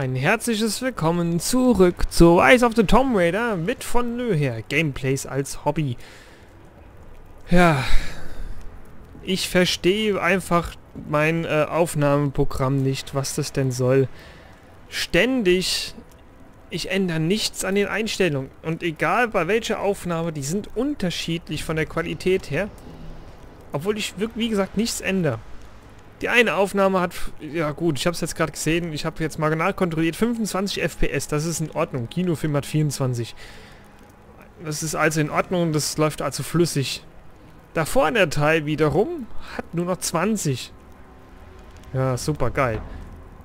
Ein herzliches Willkommen zurück zu Rise of the Tomb Raider mit von Nö her. Gameplays als Hobby. Ja, ich verstehe einfach mein äh, Aufnahmeprogramm nicht, was das denn soll. Ständig, ich ändere nichts an den Einstellungen. Und egal bei welcher Aufnahme, die sind unterschiedlich von der Qualität her. Obwohl ich, wie gesagt, nichts ändere. Die eine Aufnahme hat, ja gut, ich habe es jetzt gerade gesehen, ich habe jetzt marginal kontrolliert, 25 FPS, das ist in Ordnung. Kinofilm hat 24. Das ist also in Ordnung, das läuft also flüssig. Davor der Teil wiederum hat nur noch 20. Ja, super geil.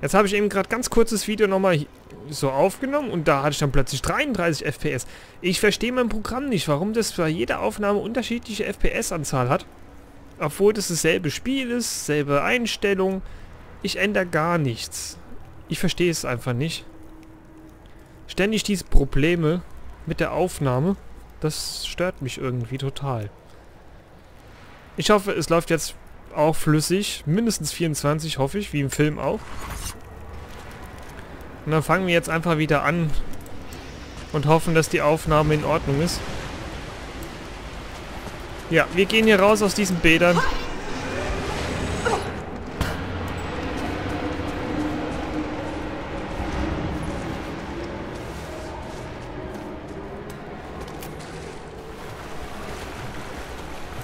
Jetzt habe ich eben gerade ganz kurzes Video nochmal so aufgenommen und da hatte ich dann plötzlich 33 FPS. Ich verstehe mein Programm nicht, warum das bei jeder Aufnahme unterschiedliche FPS-Anzahl hat. Obwohl das dasselbe Spiel ist, selbe Einstellung. Ich ändere gar nichts. Ich verstehe es einfach nicht. Ständig diese Probleme mit der Aufnahme, das stört mich irgendwie total. Ich hoffe, es läuft jetzt auch flüssig. Mindestens 24, hoffe ich, wie im Film auch. Und dann fangen wir jetzt einfach wieder an und hoffen, dass die Aufnahme in Ordnung ist. Ja, wir gehen hier raus aus diesen Bädern.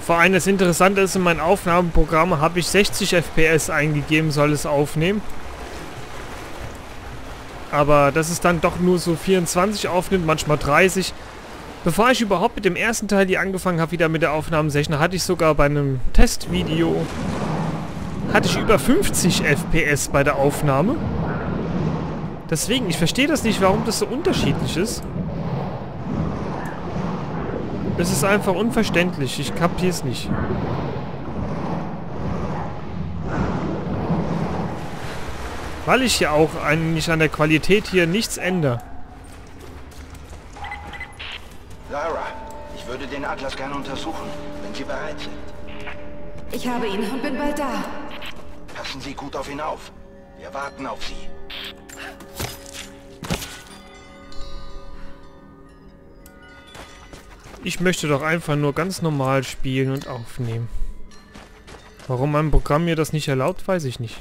Vor allem das Interessante ist, in meinem Aufnahmeprogramm habe ich 60 FPS eingegeben, soll es aufnehmen. Aber das ist dann doch nur so 24 aufnimmt, manchmal 30. Bevor ich überhaupt mit dem ersten Teil hier angefangen habe, wieder mit der Aufnahmesession, hatte ich sogar bei einem Testvideo hatte ich über 50 FPS bei der Aufnahme. Deswegen, ich verstehe das nicht, warum das so unterschiedlich ist. Das ist einfach unverständlich. Ich kapiere es nicht. Weil ich ja auch eigentlich an der Qualität hier nichts ändere. Lara, ich würde den Atlas gerne untersuchen, wenn Sie bereit sind. Ich habe ihn und bin bald da. Passen Sie gut auf ihn auf. Wir warten auf Sie. Ich möchte doch einfach nur ganz normal spielen und aufnehmen. Warum mein Programm mir das nicht erlaubt, weiß ich nicht.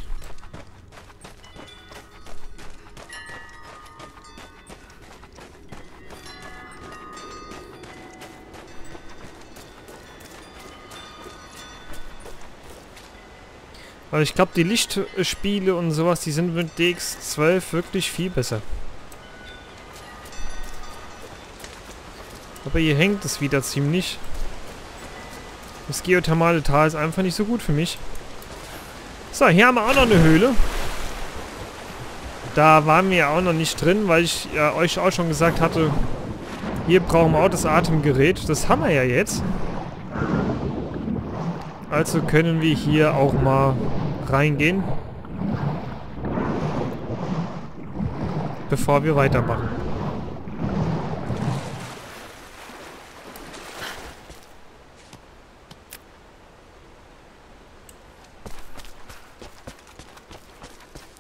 Aber ich glaube, die Lichtspiele und sowas, die sind mit DX12 wirklich viel besser. Aber hier hängt es wieder ziemlich. Das geothermale Tal ist einfach nicht so gut für mich. So, hier haben wir auch noch eine Höhle. Da waren wir ja auch noch nicht drin, weil ich ja euch auch schon gesagt hatte, hier brauchen wir auch das Atemgerät. Das haben wir ja jetzt. Also können wir hier auch mal reingehen. Bevor wir weitermachen.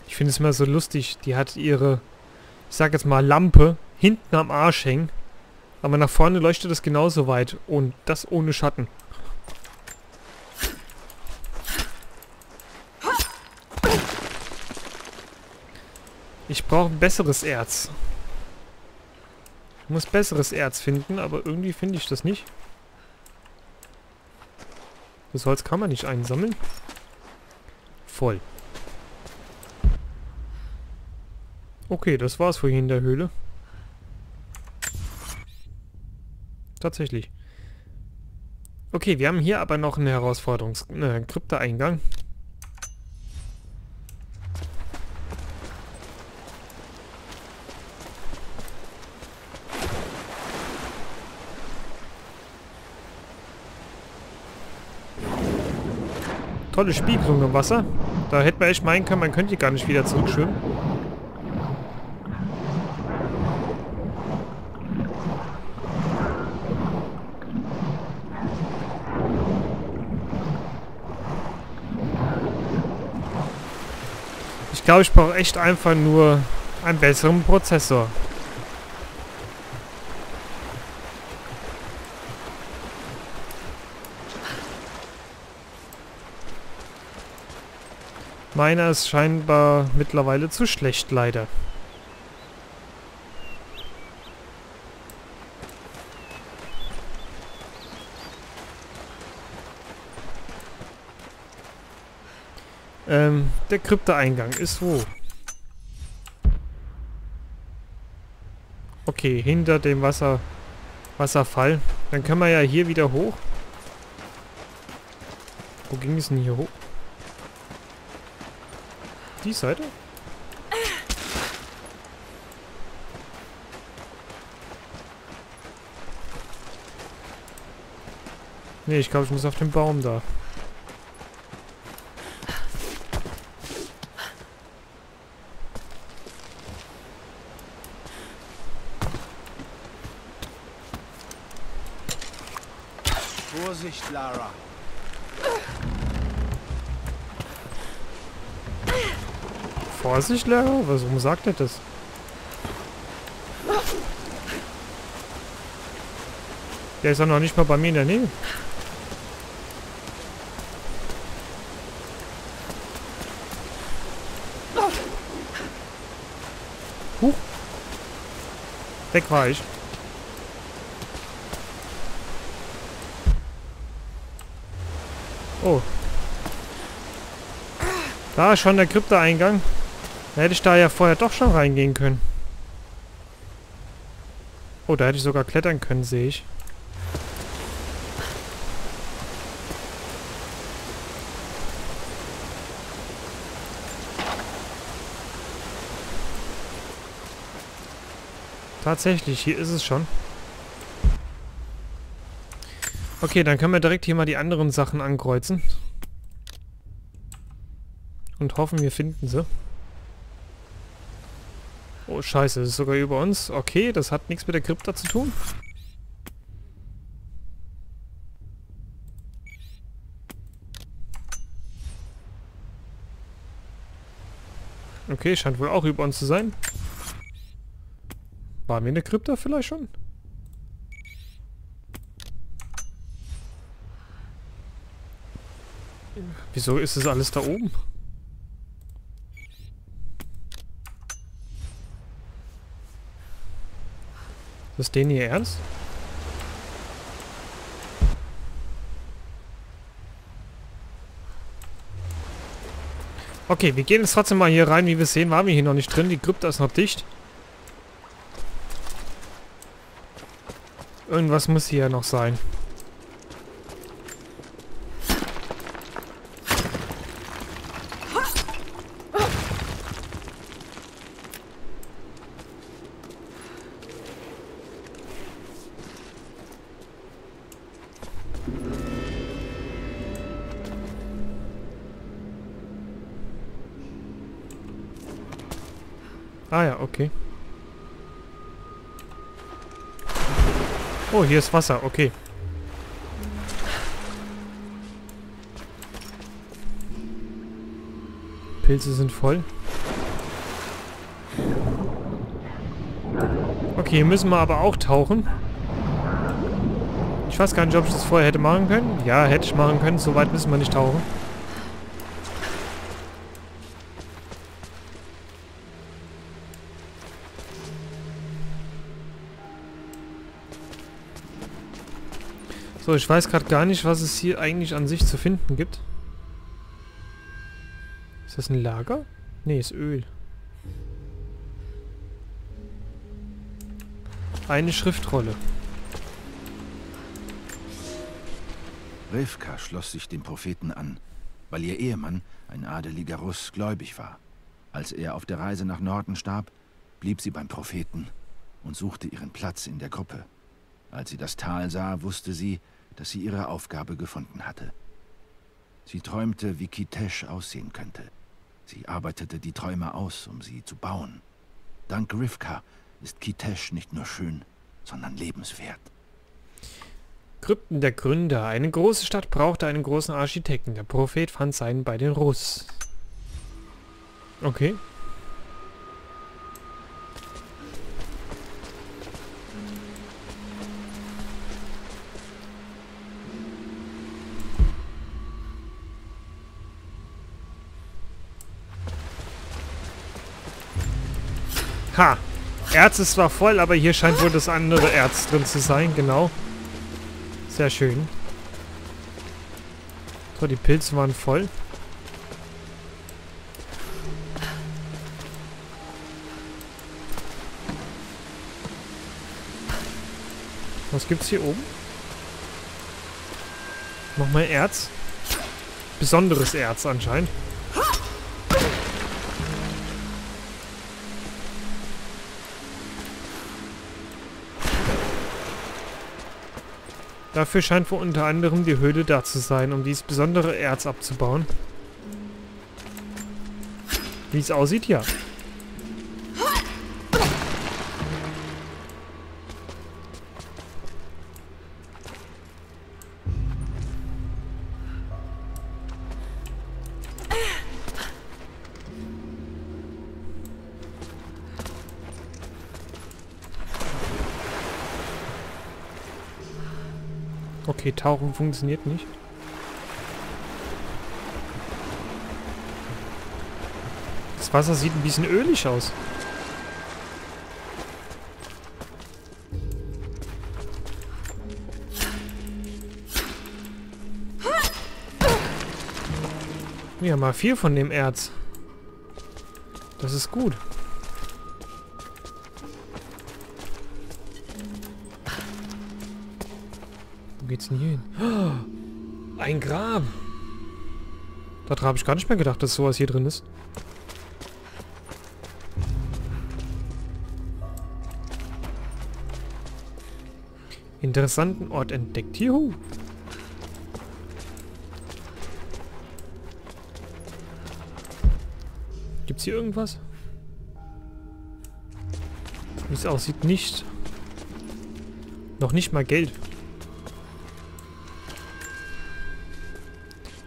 Ich finde es immer so lustig. Die hat ihre, ich sag jetzt mal, Lampe hinten am Arsch hängen. Aber nach vorne leuchtet es genauso weit. Und das ohne Schatten. Ich brauche besseres Erz. Ich muss besseres Erz finden, aber irgendwie finde ich das nicht. Das Holz kann man nicht einsammeln. Voll. Okay, das war's vorhin in der Höhle. Tatsächlich. Okay, wir haben hier aber noch eine Herausforderung. Äh, Krypta-Eingang. Tolle Spiegelung im Wasser. Da hätte man echt meinen können, man könnte hier gar nicht wieder zurückschwimmen. Ich glaube, ich brauche echt einfach nur einen besseren Prozessor. Meiner ist scheinbar mittlerweile zu schlecht, leider. Ähm, der Kryptoeingang ist wo? Okay, hinter dem Wasser, Wasserfall. Dann können wir ja hier wieder hoch. Wo ging es denn hier hoch? Die Seite? Nee, ich glaube, ich muss auf den Baum da. Vorsicht, Lara. Vorsicht, Lehrer? Warum sagt er das? Der ist ja noch nicht mal bei mir in der Nähe. Huch. Weg war ich. Oh. Da ist schon der Kryptoeingang. Hätte ich da ja vorher doch schon reingehen können. Oh, da hätte ich sogar klettern können, sehe ich. Tatsächlich, hier ist es schon. Okay, dann können wir direkt hier mal die anderen Sachen ankreuzen. Und hoffen, wir finden sie. Scheiße, das ist sogar über uns. Okay, das hat nichts mit der Krypta zu tun. Okay, scheint wohl auch über uns zu sein. Waren wir in der Krypta vielleicht schon? Wieso ist das alles da oben? Ist das den hier ernst? Okay, wir gehen jetzt trotzdem mal hier rein. Wie wir sehen, waren wir hier noch nicht drin. Die Krypta ist noch dicht. Irgendwas muss hier noch sein. Hier ist Wasser, okay. Pilze sind voll. Okay, hier müssen wir aber auch tauchen. Ich weiß gar nicht, ob ich das vorher hätte machen können. Ja, hätte ich machen können. So weit müssen wir nicht tauchen. So, ich weiß gerade gar nicht, was es hier eigentlich an sich zu finden gibt. Ist das ein Lager? Ne, ist Öl. Eine Schriftrolle. Rivka schloss sich dem Propheten an, weil ihr Ehemann, ein adeliger Russ, gläubig war. Als er auf der Reise nach Norden starb, blieb sie beim Propheten und suchte ihren Platz in der Gruppe. Als sie das Tal sah, wusste sie, dass sie ihre Aufgabe gefunden hatte. Sie träumte, wie Kitesh aussehen könnte. Sie arbeitete die Träume aus, um sie zu bauen. Dank Rivka ist Kitesh nicht nur schön, sondern lebenswert. Krypten der Gründer. Eine große Stadt brauchte einen großen Architekten. Der Prophet fand seinen bei den Russ. Okay. Ha! Erz ist zwar voll, aber hier scheint wohl das andere Erz drin zu sein, genau. Sehr schön. So, die Pilze waren voll. Was gibt's hier oben? Nochmal Erz. Besonderes Erz anscheinend. Dafür scheint wohl unter anderem die Höhle da zu sein, um dieses besondere Erz abzubauen. Wie es aussieht, ja. Okay, Tauchen funktioniert nicht. Das Wasser sieht ein bisschen ölig aus. Ja, mal viel von dem Erz. Das ist gut. Geht's denn hier hin? Oh, ein Grab. Daran habe ich gar nicht mehr gedacht, dass sowas hier drin ist. Interessanten Ort entdeckt. Juhu. Gibt's hier irgendwas? Wie es aussieht, nicht. Noch nicht mal Geld.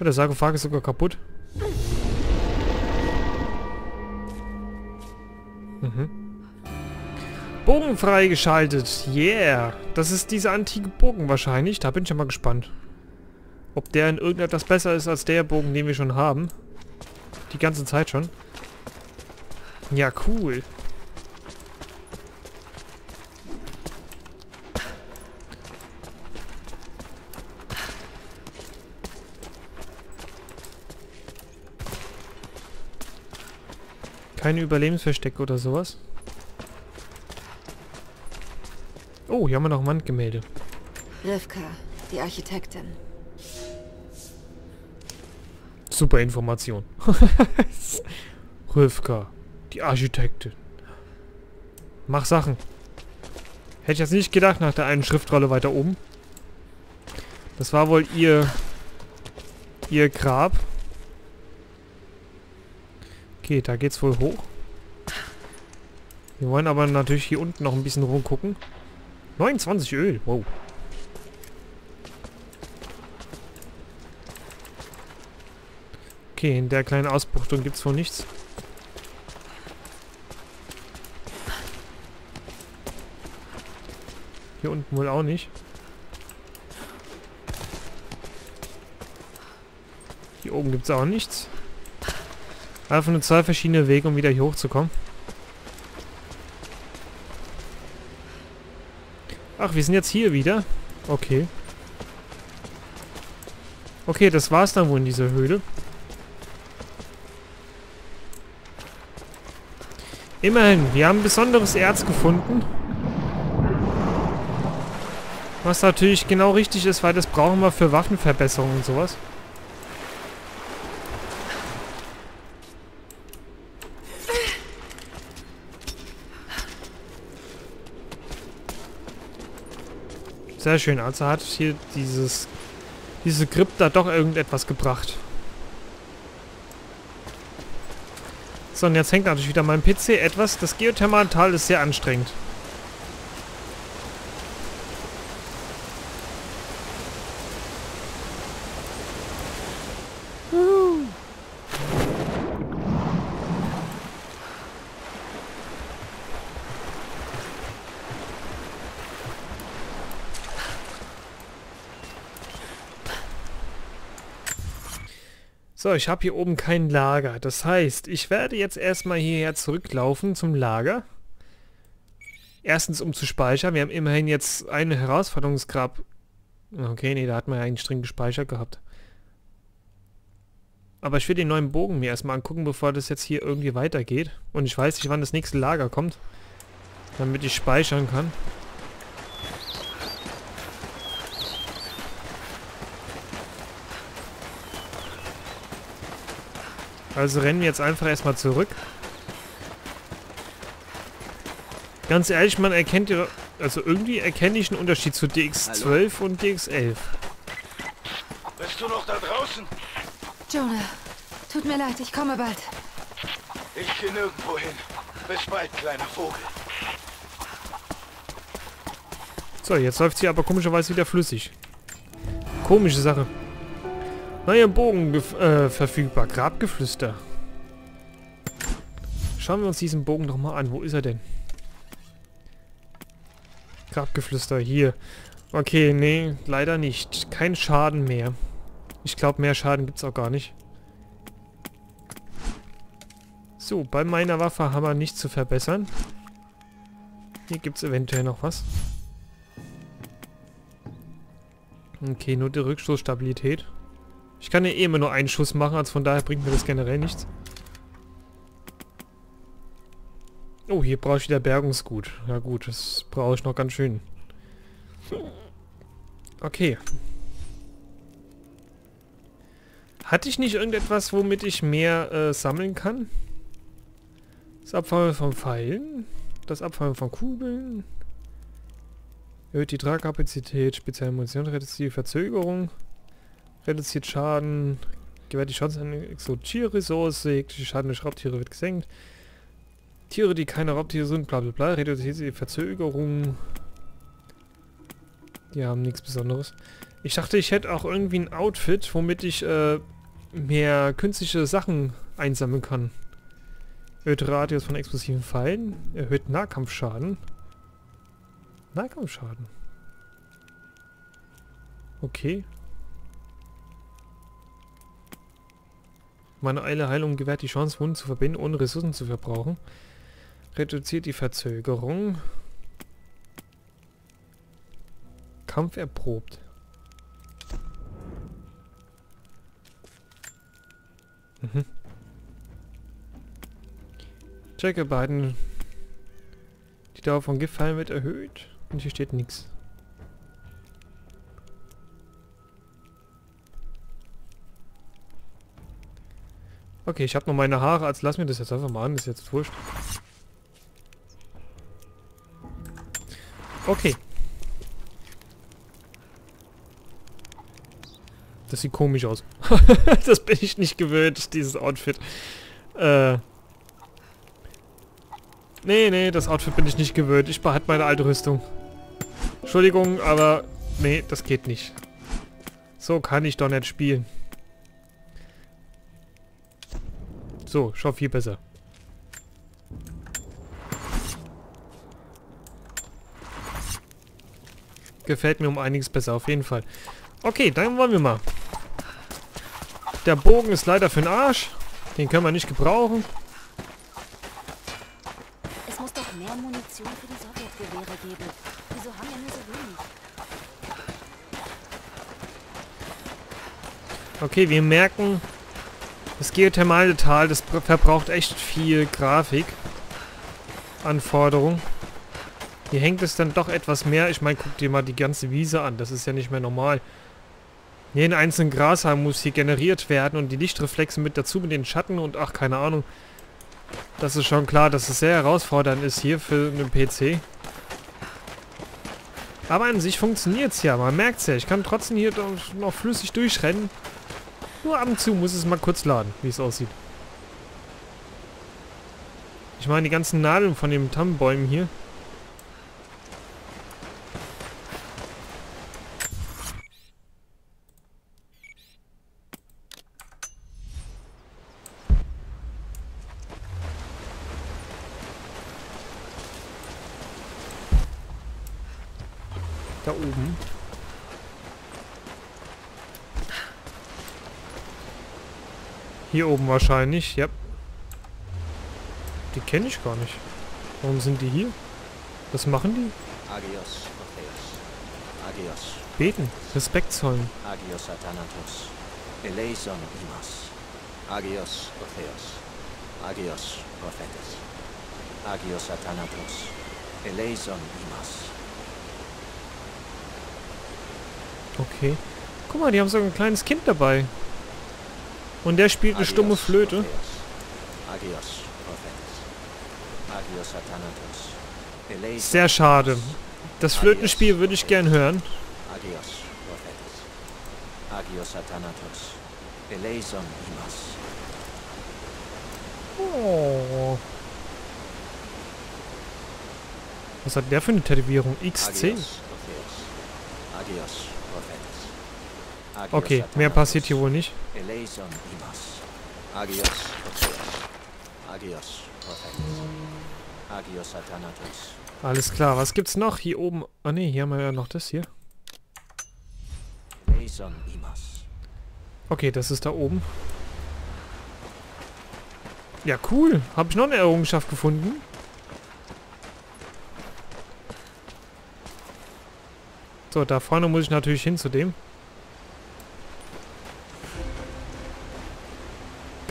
Der Sarkophag ist sogar kaputt. Mhm. Bogen freigeschaltet. Yeah. Das ist dieser antike Bogen wahrscheinlich. Da bin ich ja mal gespannt. Ob der in irgendetwas besser ist als der Bogen, den wir schon haben. Die ganze Zeit schon. Ja, cool. Keine Überlebensverstecke oder sowas. Oh, hier haben wir noch ein Wandgemälde. Rivka, die Architektin. Super Information. Rivka, die Architektin. Mach Sachen. Hätte ich jetzt nicht gedacht nach der einen Schriftrolle weiter oben. Das war wohl ihr ihr Grab. Okay, da geht's wohl hoch. Wir wollen aber natürlich hier unten noch ein bisschen rumgucken. 29 Öl, wow. Okay, in der kleinen Ausbuchtung gibt's wohl nichts. Hier unten wohl auch nicht. Hier oben gibt's auch nichts. Einfach nur zwei verschiedene Wege, um wieder hier hochzukommen. Ach, wir sind jetzt hier wieder. Okay. Okay, das war's dann wohl in dieser Höhle. Immerhin, wir haben besonderes Erz gefunden. Was natürlich genau richtig ist, weil das brauchen wir für Waffenverbesserungen und sowas. Sehr schön. Also hat hier dieses diese Krypta doch irgendetwas gebracht. So, und jetzt hängt natürlich wieder mein PC etwas. Das Geothermaltal ist sehr anstrengend. So, ich habe hier oben kein Lager. Das heißt, ich werde jetzt erstmal hierher zurücklaufen zum Lager. Erstens, um zu speichern. Wir haben immerhin jetzt eine Herausforderungsgrab. Okay, nee, da hat man ja eigentlich drin gespeichert gehabt. Aber ich will den neuen Bogen mir erstmal angucken, bevor das jetzt hier irgendwie weitergeht. Und ich weiß nicht, wann das nächste Lager kommt. Damit ich speichern kann. Also rennen wir jetzt einfach erstmal zurück. Ganz ehrlich, man erkennt ja... Also irgendwie erkenne ich einen Unterschied zu DX12 Hallo? und DX11. Bist du noch da draußen? Jonah, tut mir leid, ich komme bald. Ich gehe nirgendwo hin. Bis bald, kleiner Vogel. So, jetzt läuft sie aber komischerweise wieder flüssig. Komische Sache. Neuer Bogen äh, verfügbar. Grabgeflüster. Schauen wir uns diesen Bogen doch mal an. Wo ist er denn? Grabgeflüster, hier. Okay, nee, leider nicht. Kein Schaden mehr. Ich glaube, mehr Schaden gibt es auch gar nicht. So, bei meiner Waffe haben wir nichts zu verbessern. Hier gibt es eventuell noch was. Okay, nur die Rückstoßstabilität. Ich kann ja eh immer nur einen Schuss machen, also von daher bringt mir das generell nichts. Oh, hier brauche ich wieder Bergungsgut. Ja gut, das brauche ich noch ganz schön. Okay. Hatte ich nicht irgendetwas, womit ich mehr äh, sammeln kann? Das Abfallen von Pfeilen? Das Abfallen von Kugeln? Erhöht die Tragkapazität, spezielle Munition, reduziert die Verzögerung. Reduziert Schaden. Gewährt die Chance eine Exotierressource. Die Schaden der Schraubtiere wird gesenkt. Tiere, die keine Raubtiere sind, bla bla bla. Reduziert die Verzögerung. Die haben nichts Besonderes. Ich dachte, ich hätte auch irgendwie ein Outfit, womit ich äh, mehr künstliche Sachen einsammeln kann. Erhöht Radius von explosiven Pfeilen. Erhöht Nahkampfschaden. Nahkampfschaden. Okay. Meine Eile Heilung gewährt die Chance, Wunden zu verbinden, ohne Ressourcen zu verbrauchen. Reduziert die Verzögerung. Kampf erprobt. Mhm. Checke beiden. Die Dauer von Giftfallen wird erhöht. Und hier steht nichts. Okay, ich habe noch meine Haare, als lass mir das jetzt einfach mal an, ist jetzt wurscht. Okay. Das sieht komisch aus. das bin ich nicht gewöhnt, dieses Outfit. Äh. Nee, nee, das Outfit bin ich nicht gewöhnt. Ich behalte meine alte Rüstung. Entschuldigung, aber... Nee, das geht nicht. So kann ich doch nicht spielen. So, schau viel besser. Gefällt mir um einiges besser, auf jeden Fall. Okay, dann wollen wir mal. Der Bogen ist leider für den Arsch. Den können wir nicht gebrauchen. Es muss doch mehr Munition für die Sowjetgewehre geben. Wieso haben wir nur so wenig? Okay, wir merken, das geothermale Tal, das verbraucht echt viel Grafik. Anforderung. Hier hängt es dann doch etwas mehr. Ich meine, guck dir mal die ganze Wiese an. Das ist ja nicht mehr normal. Jeden einzelnen Grashalm muss hier generiert werden und die Lichtreflexe mit dazu mit den Schatten und ach, keine Ahnung. Das ist schon klar, dass es sehr herausfordernd ist hier für einen PC. Aber an sich funktioniert es ja. Man merkt es ja. Ich kann trotzdem hier noch flüssig durchrennen. Nur ab und zu muss es mal kurz laden, wie es aussieht. Ich meine, die ganzen Nadeln von den Tannenbäumen hier. Da oben. Hier oben wahrscheinlich, ja. Die kenne ich gar nicht. Warum sind die hier? Was machen die? Agios. Agios. Beten. Respekt zollen. Agios Athanatos. Eleison imas. Agios Orpheus. Agios Prophetes. Agios Athanatos. Eleison imas. Okay. Guck mal, die haben sogar ein kleines Kind dabei. Und der spielt eine stumme Flöte. Sehr schade. Das Flötenspiel würde ich gern hören. Oh. Was hat der für eine Tätowierung? XC? Agios Orpheus. Agios Prophetes. Agios Okay, mehr passiert hier wohl nicht. Alles klar, was gibt's noch? Hier oben... Ah ne, hier haben wir ja noch das hier. Okay, das ist da oben. Ja, cool. Habe ich noch eine Errungenschaft gefunden? So, da vorne muss ich natürlich hin zu dem.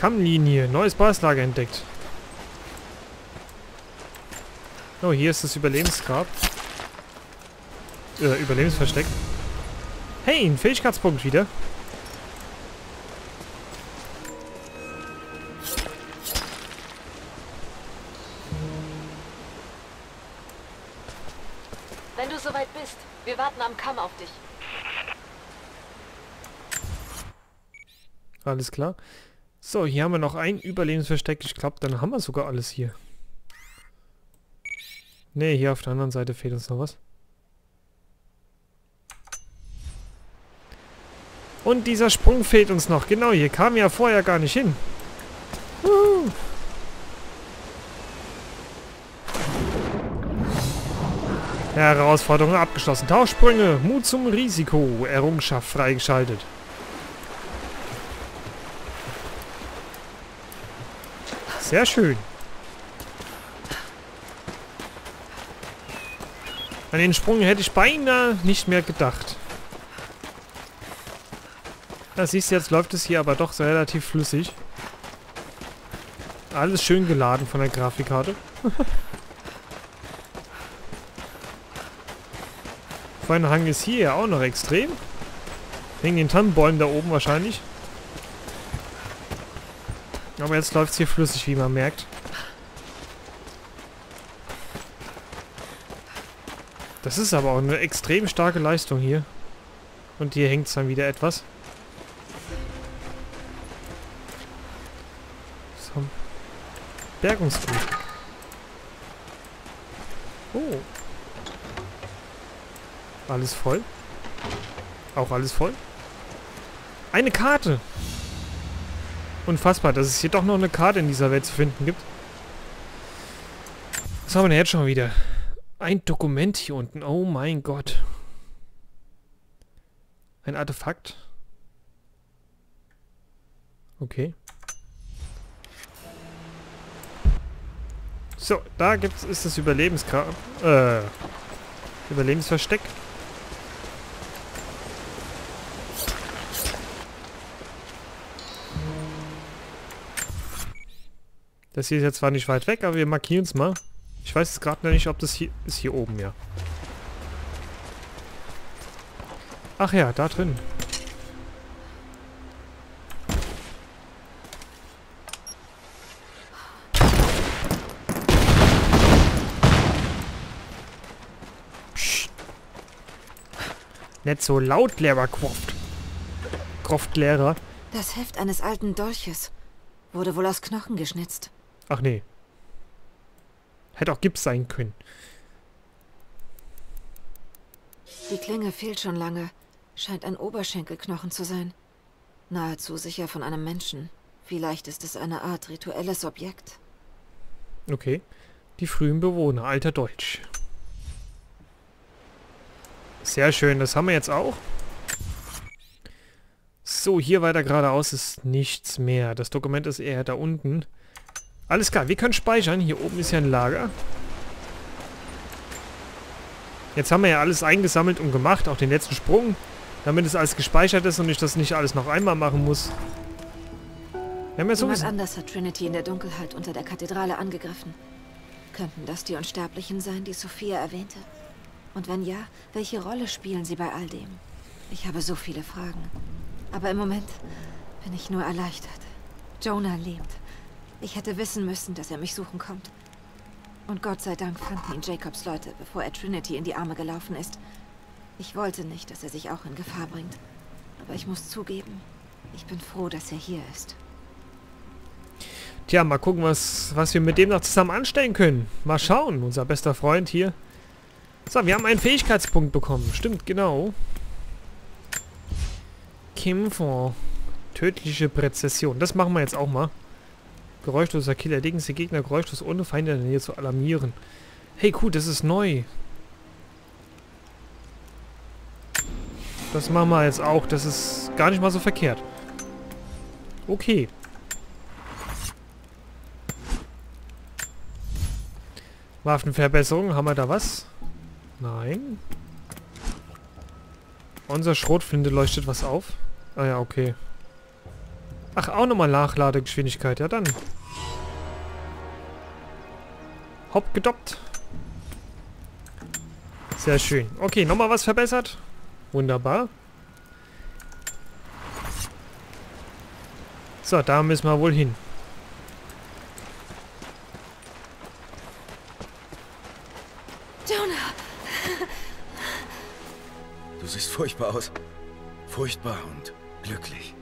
Kammlinie. Neues Basislager entdeckt. Oh, hier ist das Überlebensgrab. Äh, Überlebensversteck. Hey, ein Fähigkeitspunkt wieder. Wenn du soweit bist, wir warten am Kamm auf dich. Alles klar. So, hier haben wir noch ein Überlebensversteck. Ich glaube, dann haben wir sogar alles hier. Ne, hier auf der anderen Seite fehlt uns noch was. Und dieser Sprung fehlt uns noch. Genau, hier wir ja vorher gar nicht hin. Wuhu. Herausforderung abgeschlossen. Tauchsprünge. Mut zum Risiko. Errungenschaft freigeschaltet. Sehr schön. An den Sprung hätte ich beinahe nicht mehr gedacht. Da siehst du, jetzt läuft es hier aber doch so relativ flüssig. Alles schön geladen von der Grafikkarte. Vor allem Hang ist hier ja auch noch extrem. Wegen den Tannenbäumen da oben wahrscheinlich. Aber jetzt läuft es hier flüssig, wie man merkt. Das ist aber auch eine extrem starke Leistung hier. Und hier hängt es dann wieder etwas. So. Bergungsgut. Oh. Alles voll. Auch alles voll. Eine Karte. Unfassbar, dass es hier doch noch eine Karte in dieser Welt zu finden gibt. Was haben wir denn jetzt schon wieder? Ein Dokument hier unten. Oh mein Gott. Ein Artefakt. Okay. So, da gibt's ist das Überlebenskram. Äh. Überlebensversteck. Das hier ist jetzt zwar nicht weit weg, aber wir markieren es mal. Ich weiß jetzt gerade noch nicht, ob das hier ist hier oben, ja. Ach ja, da drin. Psst. Nicht so laut, Lehrer Croft. Croft-Lehrer. Das Heft eines alten Dolches. Wurde wohl aus Knochen geschnitzt. Ach nee. Hätte auch Gips sein können. Die Klinge fehlt schon lange. Scheint ein Oberschenkelknochen zu sein. Nahezu sicher von einem Menschen. Vielleicht ist es eine Art rituelles Objekt. Okay. Die frühen Bewohner, alter Deutsch. Sehr schön, das haben wir jetzt auch. So, hier weiter geradeaus ist nichts mehr. Das Dokument ist eher da unten. Alles klar, wir können speichern. Hier oben ist ja ein Lager. Jetzt haben wir ja alles eingesammelt und gemacht, auch den letzten Sprung, damit es alles gespeichert ist und ich das nicht alles noch einmal machen muss. Wir haben ja Jemand anders hat Trinity in der Dunkelheit unter der Kathedrale angegriffen. Könnten das die Unsterblichen sein, die Sophia erwähnte? Und wenn ja, welche Rolle spielen sie bei all dem? Ich habe so viele Fragen. Aber im Moment bin ich nur erleichtert. Jonah lebt. Ich hätte wissen müssen, dass er mich suchen kommt. Und Gott sei Dank fanden ihn Jacobs Leute, bevor er Trinity in die Arme gelaufen ist. Ich wollte nicht, dass er sich auch in Gefahr bringt. Aber ich muss zugeben, ich bin froh, dass er hier ist. Tja, mal gucken, was, was wir mit dem noch zusammen anstellen können. Mal schauen, unser bester Freund hier. So, wir haben einen Fähigkeitspunkt bekommen. Stimmt, genau. Kämpfer. Tödliche Präzision. Das machen wir jetzt auch mal. Geräuschloser Kill. Erlegen Sie Gegner geräuschlos ohne Feinde in der Nähe zu alarmieren. Hey, cool, das ist neu. Das machen wir jetzt auch. Das ist gar nicht mal so verkehrt. Okay. Waffenverbesserung. Haben wir da was? Nein. Unser Schrotflinte leuchtet was auf. Ah ja, okay. Ach, auch nochmal Nachladegeschwindigkeit. Ja, dann. Hopp gedoppt. Sehr schön. Okay, nochmal was verbessert. Wunderbar. So, da müssen wir wohl hin. Jonah! Du siehst furchtbar aus. Furchtbar und glücklich.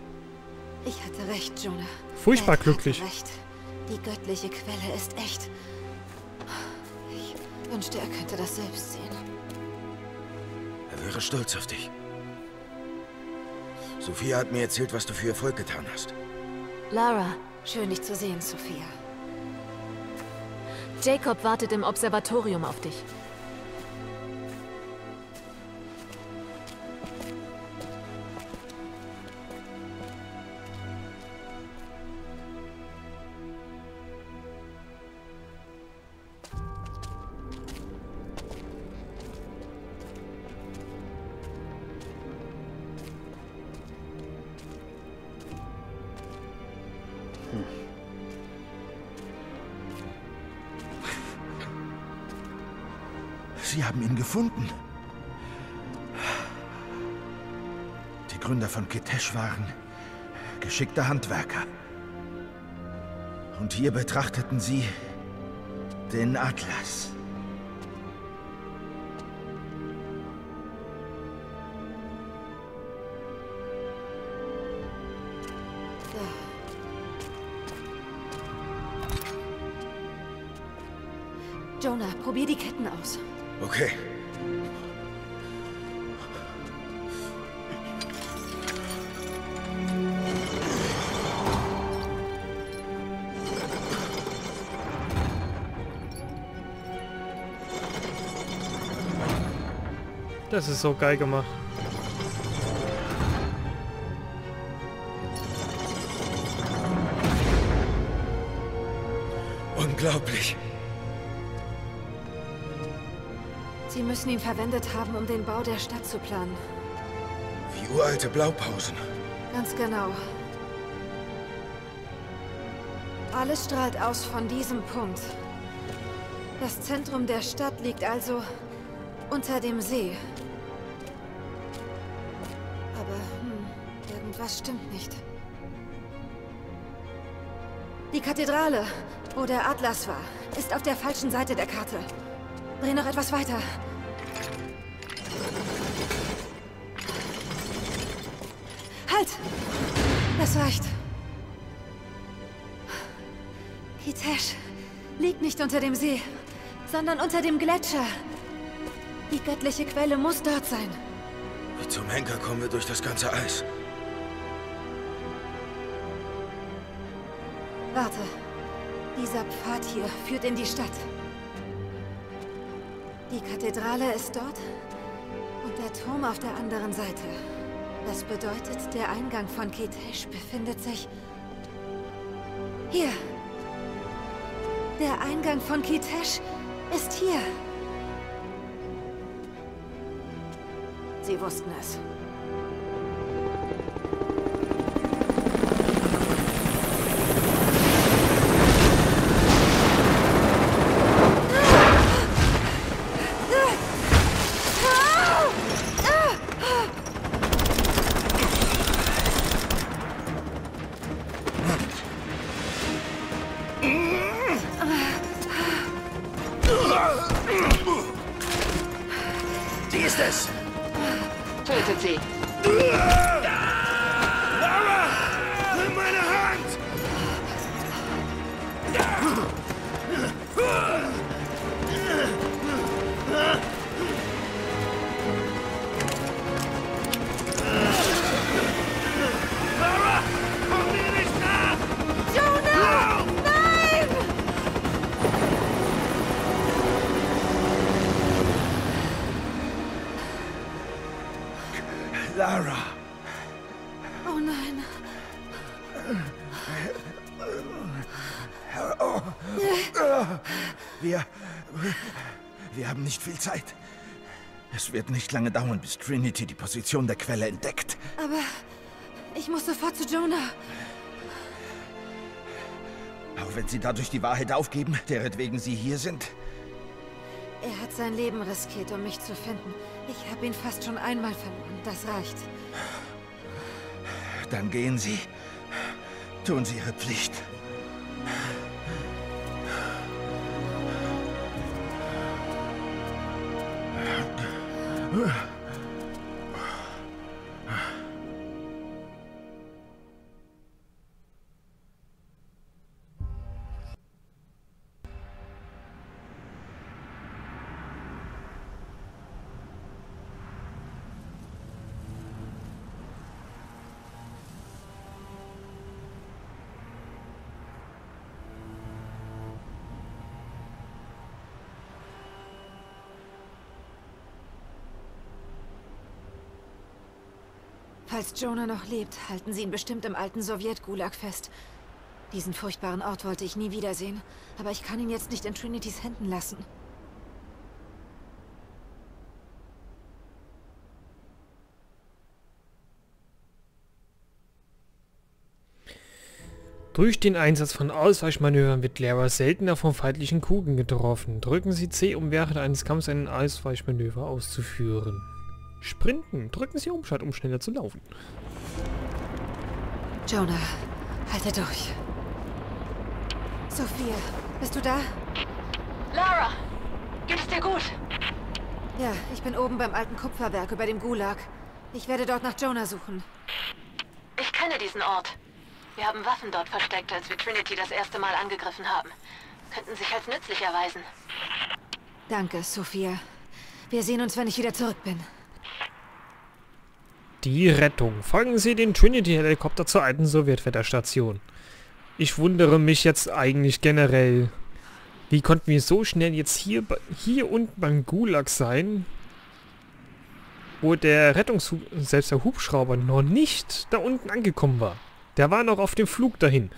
Ich hatte recht, Jonah. Furchtbar Dad glücklich. Recht. Die göttliche Quelle ist echt. Ich wünschte, er könnte das selbst sehen. Er wäre stolz auf dich. Sophia hat mir erzählt, was du für Erfolg getan hast. Lara, schön dich zu sehen, Sophia. Jacob wartet im Observatorium auf dich. Gefunden. Die Gründer von Kitesh waren geschickte Handwerker. Und hier betrachteten sie den Atlas. Jonah, probier die Ketten aus. Okay. Das ist so geil gemacht. Unglaublich. Sie müssen ihn verwendet haben, um den Bau der Stadt zu planen. Wie uralte Blaupausen. Ganz genau. Alles strahlt aus von diesem Punkt. Das Zentrum der Stadt liegt also unter dem See. Stimmt nicht. Die Kathedrale, wo der Atlas war, ist auf der falschen Seite der Karte. Dreh noch etwas weiter. Halt! Das reicht. Kitesh liegt nicht unter dem See, sondern unter dem Gletscher. Die göttliche Quelle muss dort sein. Zum Henker kommen wir durch das ganze Eis. Warte. Dieser Pfad hier führt in die Stadt. Die Kathedrale ist dort und der Turm auf der anderen Seite. Das bedeutet, der Eingang von Kitesh befindet sich hier. Der Eingang von Kitesh ist hier. Sie wussten es. 对。Zeit. Es wird nicht lange dauern, bis Trinity die Position der Quelle entdeckt. Aber ich muss sofort zu Jonah. Auch wenn sie dadurch die Wahrheit aufgeben, deretwegen sie hier sind. Er hat sein Leben riskiert, um mich zu finden. Ich habe ihn fast schon einmal verloren. Das reicht. Dann gehen Sie. Tun Sie Ihre Pflicht. Ugh. Falls Jonah noch lebt, halten sie ihn bestimmt im alten Sowjet-Gulag fest. Diesen furchtbaren Ort wollte ich nie wiedersehen, aber ich kann ihn jetzt nicht in Trinitys Händen lassen. Durch den Einsatz von Ausweichmanövern wird Lara seltener von feindlichen Kugeln getroffen. Drücken Sie C, um während eines Kampfes einen Ausweichmanöver auszuführen. Sprinten. Drücken Sie Umschalt, um schneller zu laufen. Jonah, halte durch. Sophia, bist du da? Lara, geht es dir gut? Ja, ich bin oben beim alten Kupferwerk über dem Gulag. Ich werde dort nach Jonah suchen. Ich kenne diesen Ort. Wir haben Waffen dort versteckt, als wir Trinity das erste Mal angegriffen haben. Könnten sich als nützlich erweisen. Danke, Sophia. Wir sehen uns, wenn ich wieder zurück bin. Die Rettung. Folgen Sie den Trinity-Helikopter zur alten Sowjetwetterstation. Ich wundere mich jetzt eigentlich generell. Wie konnten wir so schnell jetzt hier, hier unten beim Gulag sein, wo der Rettungshub, selbst der Hubschrauber, noch nicht da unten angekommen war. Der war noch auf dem Flug dahin.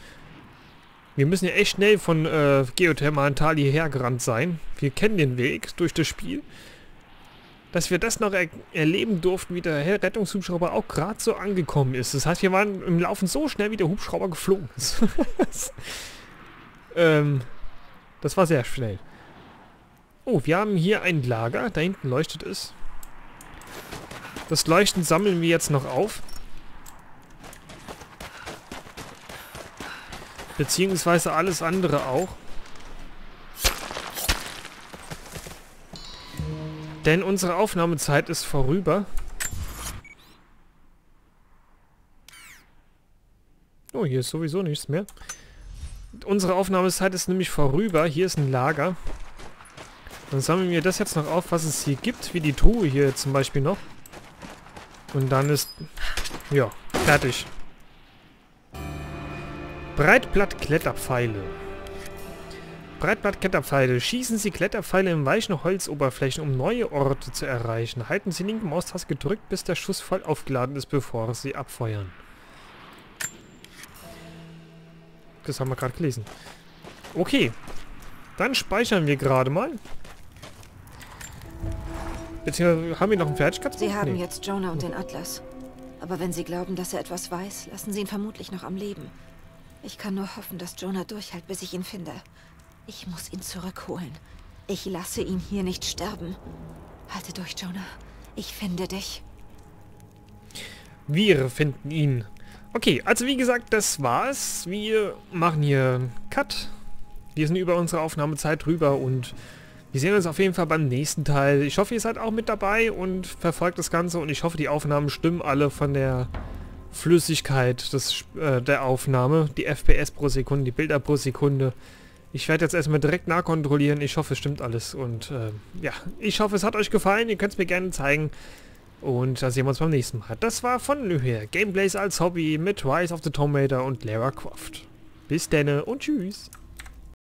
Wir müssen ja echt schnell von äh, Geothermal hierher gerannt sein. Wir kennen den Weg durch das Spiel. Dass wir das noch er erleben durften, wie der Rettungshubschrauber auch gerade so angekommen ist. Das heißt, wir waren im Laufen so schnell, wie der Hubschrauber geflogen ist. ähm, das war sehr schnell. Oh, wir haben hier ein Lager. Da hinten leuchtet es. Das Leuchten sammeln wir jetzt noch auf. Beziehungsweise alles andere auch. Denn unsere Aufnahmezeit ist vorüber. Oh, hier ist sowieso nichts mehr. Unsere Aufnahmezeit ist nämlich vorüber. Hier ist ein Lager. Dann sammeln wir das jetzt noch auf, was es hier gibt. Wie die Truhe hier zum Beispiel noch. Und dann ist... Ja, fertig. Breitblatt-Kletterpfeile. Breitblatt-Kletterpfeile. Schießen Sie Kletterpfeile in weichen Holzoberflächen, um neue Orte zu erreichen. Halten Sie linke Maustaste gedrückt, bis der Schuss voll aufgeladen ist, bevor Sie abfeuern. Das haben wir gerade gelesen. Okay. Dann speichern wir gerade mal. Beziehungsweise haben wir noch einen Fertigkeitspunkt? Sie haben Nee. jetzt Jonah und den Atlas. Aber wenn Sie glauben, dass er etwas weiß, lassen Sie ihn vermutlich noch am Leben. Ich kann nur hoffen, dass Jonah durchhält, bis ich ihn finde. Ich muss ihn zurückholen. Ich lasse ihn hier nicht sterben. Halte durch, Jonah. Ich finde dich. Wir finden ihn. Okay, also wie gesagt, das war's. Wir machen hier einen Cut. Wir sind über unsere Aufnahmezeit rüber und wir sehen uns auf jeden Fall beim nächsten Teil. Ich hoffe, ihr seid auch mit dabei und verfolgt das Ganze und ich hoffe, die Aufnahmen stimmen alle von der Flüssigkeit des, äh, der Aufnahme. Die FPS pro Sekunde, die Bilder pro Sekunde. Ich werde jetzt erstmal direkt nachkontrollieren. Ich hoffe, es stimmt alles und äh, ja, ich hoffe, es hat euch gefallen. Ihr könnt es mir gerne zeigen. Und dann sehen wir uns beim nächsten Mal. Das war von Löher. Gameplays als Hobby mit Rise of the Tomb Raider und Lara Croft. Bis denne und tschüss.